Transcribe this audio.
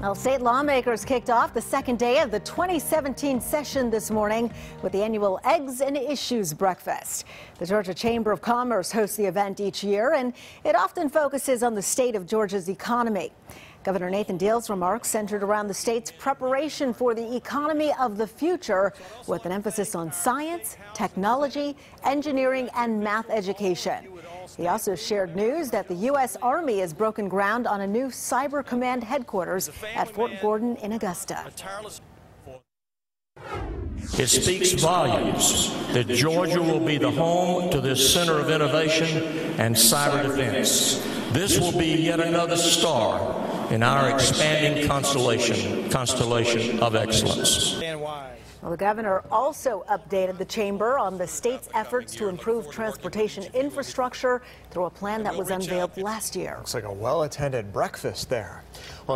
Well, state lawmakers kicked off the second day of the 2017 session this morning with the annual Eggs and Issues Breakfast. The Georgia Chamber of Commerce hosts the event each year, and it often focuses on the state of Georgia's economy. Governor Nathan Deal's remarks centered around the state's preparation for the economy of the future with an emphasis on science, technology, engineering, and math education. He also shared news that the U.S. Army has broken ground on a new Cyber Command headquarters at Fort Gordon in Augusta. It speaks volumes that Georgia will be the home to this center of innovation and cyber defense. This will be yet another star in our expanding constellation, constellation of excellence. Well, the governor also updated the chamber on the state's efforts to improve transportation infrastructure through a plan that was unveiled last year. Looks like a well-attended breakfast there. Well,